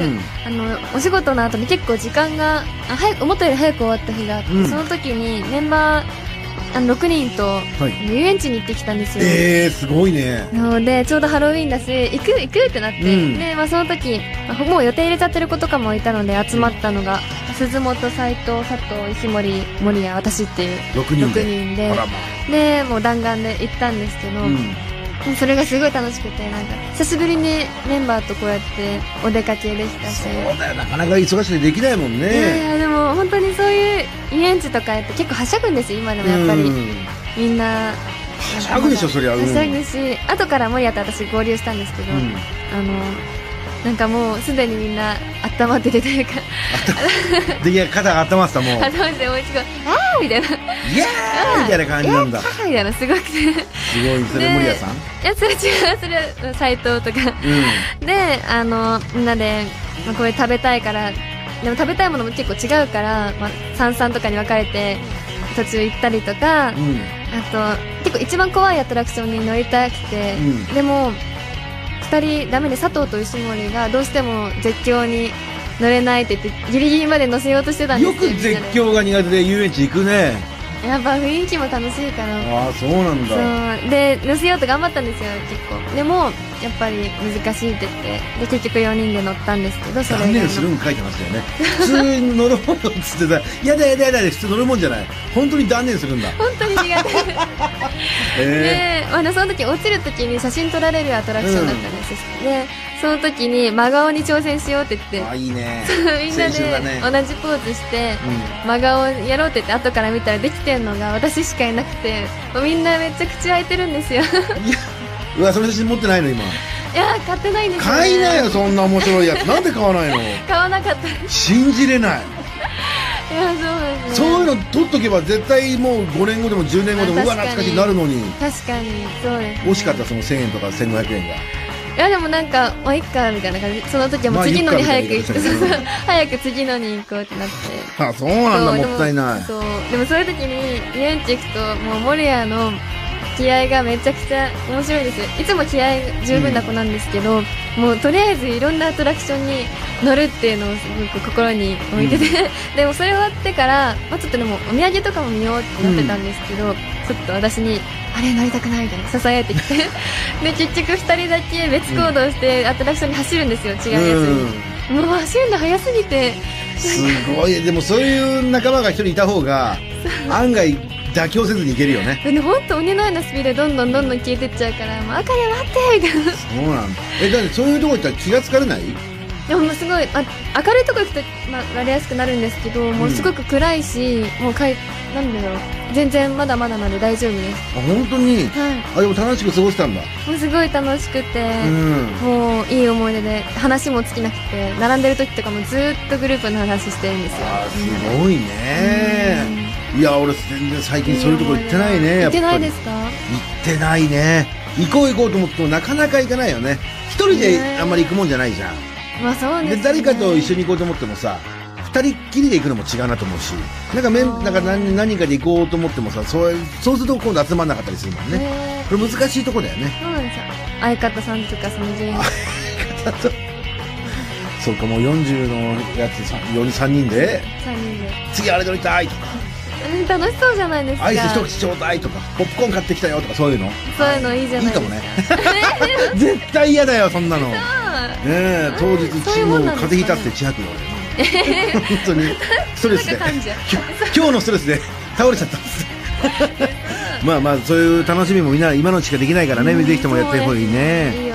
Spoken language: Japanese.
うん。あのお仕事の後に結構時間があ早く思ったより早く終わった日があって、うん。その時にメンバーあの6人とはい。遊園地に行ってきたんですよ、えー、すごいね。なのでちょうどハロウィンだし行く行くってなって、うん。で、まあ、その時、まあもう予定入れちゃってる子とかもいたので集まったのが、鈴本斎藤佐藤石森森谷私っていう6人で。6人で。あらまでもう弾丸で行ったんですけど、あ、うん、それがすごい楽しくてなんか久しぶりにメンバーとこうやってお出かけできたし。そうだよなかなか忙しくてできないもんいやいねやでも本当にそういう遊園地とかやって結構はしゃぐんですよ今でもやっぱり、うん。みんな。はしゃぐでしょそりゃうん。はしゃぐし後から守谷と私合流したんですけど、うん。あのなんかもうすでにみんな温まっててというか。でいや肩が温まってたもう。温まっててもう一度あーみたいな。イエーイみたいな感じなんだ。みたいなすごくていごいそれで森谷さんやそれ違うそれは斎藤とかうであのみんなで、まあ、これ食べたいからでも食べたいものも結構違うから、まあ、三々とかに分かれて途中行ったりとか、んうんあと結構一番怖いアトラクションに乗りたくて、うんでも2人ダメで佐藤と石森がどうしても絶叫に乗れないって言ってギリギリまで乗せようとしてたんですよよく絶叫が苦手で遊園地行くね。やっぱ雰囲気も楽しいから。ああそうなんだ。そう。で乗せようと頑張ったんですよ結構。でもやっぱり難しいって言って。で結局4人で乗ったんですけどそれ断以外の念するん書いてましたよね。普通に乗るものっつってさ「やだやだやだ」で普通乗るもんじゃない本当に断念するんだ本当に苦手えで、まあ、その時落ちる時に写真撮られるアトラクションだったんですよ、でその時に真顔に挑戦しようって言えってあいいね。みんなでね。同じポーズしてう真顔やろうって言って後から見たらできてんのが私しかいなくてみんなめっちゃ口開いてるんですよ。いんうわその写真持ってないの今。や買ってないんですよ、ね、買いなよそんな面白いやつ。なんで買わないの？買わなかった。いや信じれない。そうなんですそうねいうの取っとけば絶対もう5年後でも10年後でもうわ懐かしいに。なるのに。確かに。そうです、惜しかったその1000円とか1500円がいやでもなんかまあいっかみたいな感じ。その時はもう次のに早く行って、まあ早く次のに行こうってなって。あ そうなんだもったいないそうでもそういう時に遊園地行くともう守谷の気合がめちゃくちゃ面白いです。よいつも気合十分な子なんですけど、もうとりあえずいろんなアトラクションに乗るっていうのをすごく心に置いてて、でもそれ終わってから、まあ、ちょっとでもお土産とかも見ようってなってたんですけど、ちょっと私にあれ乗りたくないみたいなさえてきて。で結局2人だけ別行動してアトラクションに走るんですよ違うやつに、もう走るの早すぎて。すごい。でもそういう仲間が一人いた方が案外妥協せずにいけるよね。で本当鬼のようなスピードでどんどんどんどん消えてっちゃうから「もうあかり待って!」みたいなそうなんだえだってそういうとこ行ったら気がつかれないでもすごいあ明るいとこ行くと、まあ、割れやすくなるんですけど、もうすごく暗いしもうかいなんでだろう。全然まだまだなんで大丈夫です。あ本当に？はい。あでも楽しく過ごせたんだ。もうすごい楽しくて、うん。もういい思い出で話も尽きなくて並んでる時とかもずーっとグループの話してるんですよ。あすごいね。いや俺全然最近そういうとこ行ってないね行ってないですか？行ってないね。行こう行こうと思ってもなかなか行かないよね。一人でね。あんまり行くもんじゃないじゃんまあそうですでね誰かと一緒に行こうと思ってもさ二人っきりで行くのも違うなと思うしなんかめなんか何何人かで行こうと思ってもさそうそうすると今度集まんなかったりするもんね。ね。これ難しいとこだよね。そうなんですよ。相方さんとかその全員 そうかもう40のやつさ4人3人で。3人で。次あれ乗りたいとか。うん楽しそうじゃないですか。アイス一口ちょうだいとか。ポップコーン買ってきたよとかそういうの。そういうのいいじゃないですか。いいかもね。絶対嫌だよそんなのねえ当日そういうもうもんなんですかね。風邪ひいたって千白よ俺本当に。ストレスで。今日のストレスで。倒れちゃったんです。まあまあそういう楽しみもみんな今のうちしかできないからね。ぜひともやってほしいね